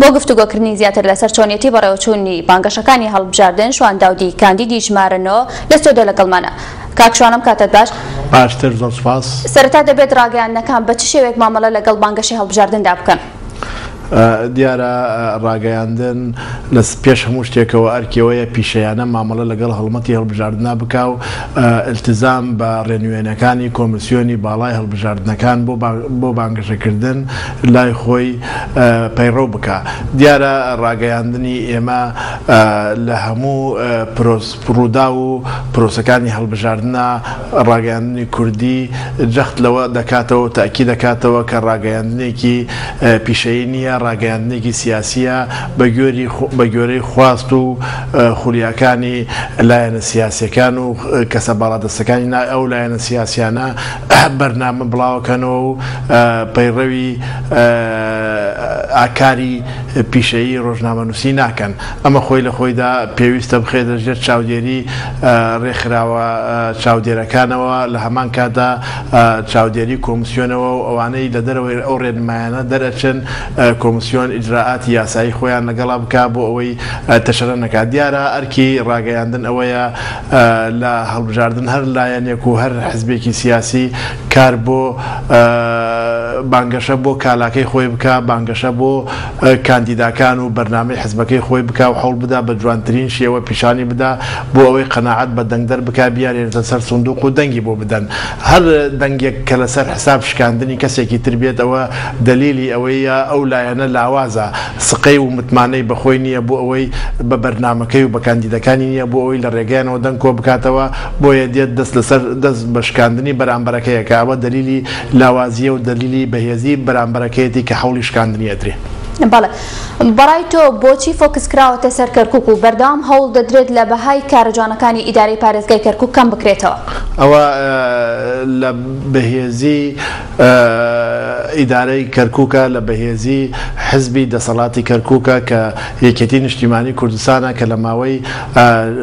بۆ گفتوگۆکردنی زیاتر لەسەر چۆنیەتی بەڕێوەچوونی بانگەشەکانی هەڵبژاردن شوان داودی کاندیدی ژمارەنەوە لە سۆدە لەگەڵمانە کاکشوانم کاتت باش باشتر زۆر سپاس سەرتا دەبێت ڕاگەیانەکان بە چ شێوێک مامەڵە لەگەڵ بانگەشی هەڵبژاردندا بکەن دیارە ڕاگەیاندن لە پێش هەموو شتێکەوە ئەرکەوەیە پیشەیانە مامەڵە لەگەڵ هەڵمەتی هەڵبژاردنا بکاو التزام بە ڕێنوێنەکانی کۆمسیۆنی باڵای هەڵبژاردنەکان بۆ بانگەشەکردن لای خۆی پەیڕۆ بکە دیارە ڕاگەیاندنی ئێمە لە هەموو پرۆدا و پرۆسەکانی هەڵبژاردنا ڕاگەاندنی کوردی جەخت لەوە دەکاتەوە تاکی دەکاتەوە کە ڕاگەاندنێکی پیشەی نییە ڕاگەاندنێکی سیاسیە بەگوێری بە گوێرەی خواست و خولیەکانی لایەنە سیاسەکان و کەسە باڵادەستەکانی نا ئەو لایەنە سیاسیانە بەرنامە بڵاوەکەنەوە و پەیڕەوی ئاکاری پیشەیی ڕۆژنامە نووسی ناکەن ئەمە خۆی لە خۆیدا پێویستە بخێ دەژێت چاودێری ڕێکخراوە چاودێرەکانەوە لە هەمان کادا چاودێری کۆمسیۆنەوە و ئەوانەی لە دەرەوەی ئەو ڕێنمایانە دەرەچن کۆمسیۆن ئیجرراعاتی یاسایی خۆیان لەگەڵا بک بۆ ئەوەی تەشەرە نکات دیارە ئەرکی ڕاگەیاندن ئەوەیە لە هەڵبژاردن هەر لایەنێک و هەر حزبێکی سیاسی کار بۆ بانگەشە بۆ کالاکەی خۆی بک بانگەشە بۆ کات کاندیداکان و بەرنامەی حزبەکەی خۆی بک و هەوڵ بدا بە جوانترین شێوە پیشانی بدا بۆ ئەوەی قەنەعات بە دەنگدەر بک بیارێتە سەر سندوق و دەنگی بۆ بدەن هەر دەنگێک کە لەسەر حساب شکاندنی کەسێکی تربێت ئەوە دلیلی ئەوەیە ئەو لایەنە لاوازە سقەی و متمانەی بەخۆی نییە بۆ ئەوەی بە بەرنمەکەی و بە کاندیدەکانی نییە بۆ ئەوی لە ڕێگەیانەوە دەنگ کۆ بکاتەوە بۆیە دێت دەست لەسەر دەست بەشکاندنی بەرامبەرەکەیەکە ئەوە دلیلی لاوازیە و دلیلی بەهێزی بەرامبەرەکەیەتی کە هەوڵی شکاندنیەترێ. بەڵێ بەڕای تۆ بۆچی فۆکس کراوەتە سەر کەرکک و بەردام هەوڵ دەدرێت لە بەهای کارەجانەکانی ئیداری پارێزگای کەرکک کەم بکرێتەوە ئەوە لە بەهێزی ئیدارەی کەرکووکە لە بەهێزی حزبی دەسەڵاتی کەرکووکە کە یەکێتی نیشتیمانی کوردستانە کە لە ماوەی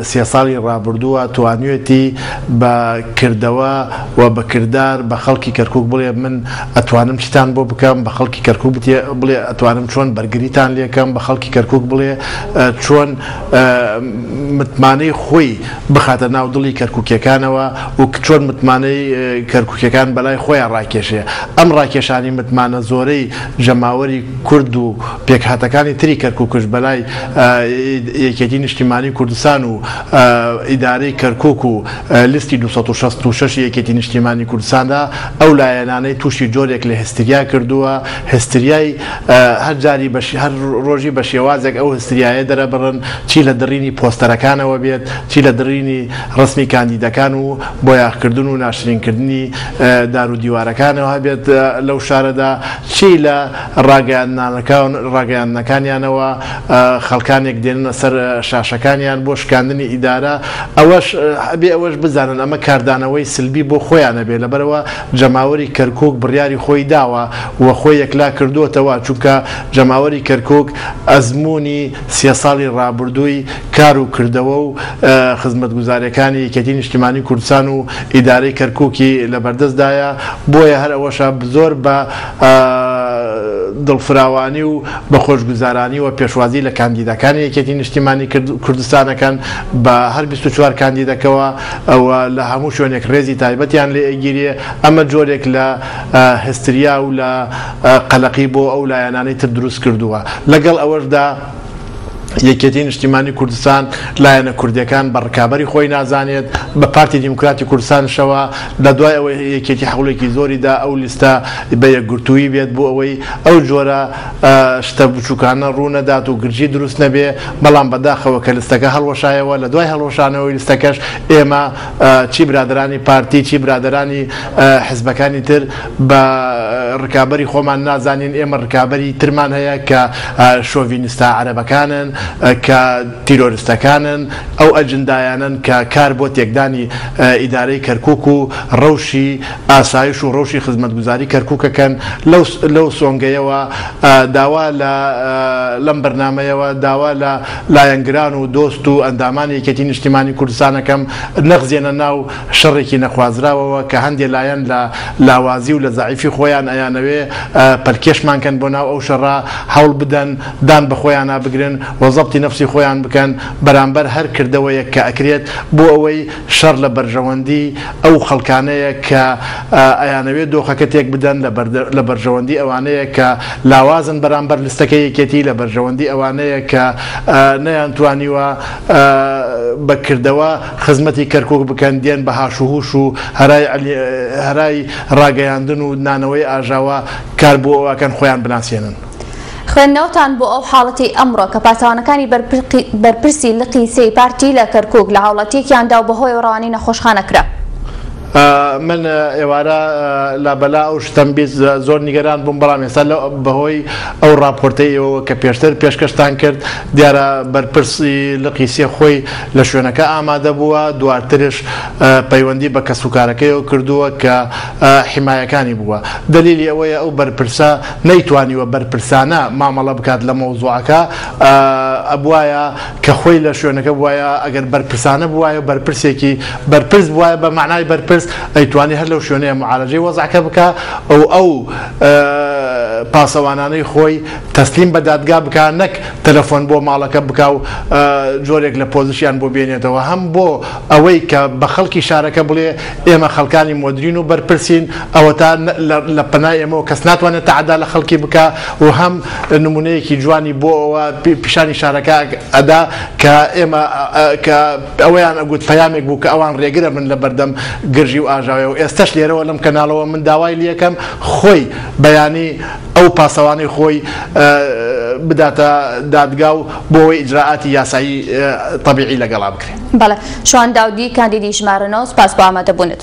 سێ ساڵی ڕابردووە توانوێتی بە کردەوە و بەکردار بە خەڵکی کەرکک بڵێ من ئەتوانم چیتان بۆ بکەم بە خەڵکی کەرکک بڵێ ئەتوانم چۆن بەرگریتان لێکەم بە خەڵکی کەرکک بڵێ چۆن متمانەی خۆی بخاتە ناو دڵی کەرککیەکانەوە و چۆن متمانەی کەرککیەکان بەلای خۆیان ڕاکێشێ ئەم ڕاکێشانی ئەمانی متمانە زۆرەی جەماوەری کورد و پێکهاتەکانی تری کەرککش بەلای یەکێتی نیشتیمانی کوردستان و ئیدارەی کەرکک و لیستی 1966 یەکێتی نیشتیمانی کوردستاندا ئەو لایەنانەی تووشی جۆرێک لە هستریا کردووە هستریای هەر جاری هەر ڕۆژی بە شێوازێک ئەو هستریایە دەرەبڕن چی لە دڕینی پۆستەرەکانەوە بێت چی لە دڕینی ڕستمی کاندیدەکان و بۆ یاخکردن و ناشرینکردنی دار و دیوارەکانەوە هەبێت لەو شار کارەدا چی لە ڕاگەیانەکانیانەوە خەڵکانێک دێنە سەر شاشەکانیان بۆ شکاندنی ئیدارە ئەوەش هەبێ ئەوەش بزانن ئەمە کاردانەوەی سلبی بۆ خۆیانە بێ لەبەرەوە جەماوەری کەرکک بڕیاری خۆی داوە وە خۆی یەکلا کردوتەوە چووکە جەماوەری کەرکک ئەزمموی سێ ساڵی ڕابردووی کار و کردەوە و خزمەت گوزارەکانی کەتی نیشتیمانی کوردستان و ئیدارەی کەرککی لەبەردەستدایە بۆیە هەر ئەوەشە زۆر بە دڵفراوانی و بە خۆشگوزارانی و پێشوازی لە کاندیدەکانی یەکێتی نیشتیمانی کوردستانەکەن بە هەر 24 کاندیدەکەەوە ئەوە لە هەموو شوێنێک ڕێزی تایبەتیان لێ ئەگیریە ئەمە جۆرێک لە هستریا و لە قەلقی بۆ ئەو لایەنانەی تر دروست کردووە لەگەڵ ئەوەشدا یەکێتی نیشتیمانی کوردستان لایەنە کوردیەکان بە ڕکابی خۆی نازانێت بە پارتی دیموکراتی کوردستان شەوە لە دوای ئەوەی یەکێتی حوڵێکی زۆریدا ئەو لیستە بە یەکگرتووی بێت بۆ ئەوەی ئەو جۆرە شتە بچووکانە ڕوونەدات و گرجی دروست نەبێ بەڵام بەداخەوە کە لستەکە هەڵوەشایەوە لە دوای هەڵۆشانەوەی لیستەکەش ئێمە چی برادرانی پارتی چی برادرانی حزبەکانی تر بە ڕکابی خۆمان نازانین ئێمە ڕکابی ترمان هەیە کە شۆڤینستا عربەکانن کە تیرۆریستەکانن ئەو ئەجندایانن کە کار بۆ تێکدانی ئیدارەی کەرکک و ڕەوشی ئاسایش و ڕەوشی خزمەتگوزاری کەرککەکەن لەو سۆنگەیەوە داوا لە لەم بەرنمەیەوە داوا لە لایەنگران و دۆست و ئەندامانی یەکەتی نیشتیمانی کوردستانەکەم نەخزیێنە ناو شەڕێکی نەخوازراوەوە کە هەندێک لایەن لە لاوازی و لە زعیفی خۆیان ئەیانەوێ پەرکێشمانکەن بۆ ناو ئەو شەڕ هەوڵ بدەن دان بە خۆیانە بگرن و وەزەبتی نفسی خۆیان بکەن بەرامبەر هەر کردەوەیەک کە ئەکرێت بۆ ئەوەی شەر لە بەرژەوەندی ئەو خەڵکانەیە کە ئەیانەوێت دۆخەکە تێک بدەن لە بەرژەوەندی ئەوانەیە کە لاوازن بەرامبەر لستەکە یەکێتی لە بەرژەوەندی ئەوانەیە کە نەیانتوانیوە بەکردەوە خزمەتی کەرکک بکەن دێن بە هاشوهوش و هەرای ڕاگەیاندن و نانەوەی ئاژاوە کار بۆ ئەوواکەن خۆیان بناسیێنن. خوێندنەوەتان بۆ ئەو حاڵەتی ئەمڕۆ کە پاسەوانەکانی بەرپرسی لقی سەی پارتی لە کەرکک لە هاوڵەتیەکیاندا و بەهۆی ڕوانی نەخۆشخانەکرە. من ئێوارە لا بەلا ئەو شتم بیست زۆر نیگەران بووم بەڵام ێستا لە بەهۆی ئەو راپۆرتەیەوە کە پێشتر پێشکەشتان کرد دیارە بەرپرسی لە قیسە خۆی لە شوێنەکە ئامادە بووە دواترش پەیوەندی بە کەسوکارەکەیەوە کردووە کە حیمایەکانی بووە دلیلی ئەوەیە ئەو بەرپرسە نەیتوانیوە بەرپرسانە مامەڵە بکات لە مۆزوعەکە ئەبواایە کە خۆی لە شوێنەکە بواە ئەگەر بەرپرسانە بواە بەرپرسێکی بەرپرس بواە بە معنای بەرپرس پرس ئەیتوانی هەر لەو شوێنەیە معالەجەی وەزعکە بکە ئەو ئەو پاسەوانانەی خۆی تەسلیم بە دادگا بکە نەک تەلەفۆن بۆ ماڵەکە بک و جۆرێک لە پۆزیشیان بۆ بێنێتەوە هەم بۆ ئەوەی کە بە خەڵکی شارەکە بڵێ ئێمە خەڵکانی مدرین و بەرپرسین ئەوە تا لە پەنای ئێمەوە کەس ناتوانێت تعدا لە خەڵکی بکە و هەم نمونەیەکی جوانی بۆ ئەوە پیشانی شارەکە ئەدا کە ئێمە ئەوەیان ئەگوت پەیامێک بوو کە ئەوان ڕێگرە من لە بەردەم گر ژی و ئاژاوی و ئێستش لێرەوە لەم کەناڵەوە من داوای لیەکەم خۆی بەیانی ئەو پاسەوانی خۆی بداتە دادگا و بۆەوەی ئجراعاتی یاسایی طبیعی لەگەڵا بکرێن بەڵە شوان داودی کاندیدی ژمارە ناو پاس بۆ ئامادەبوونت.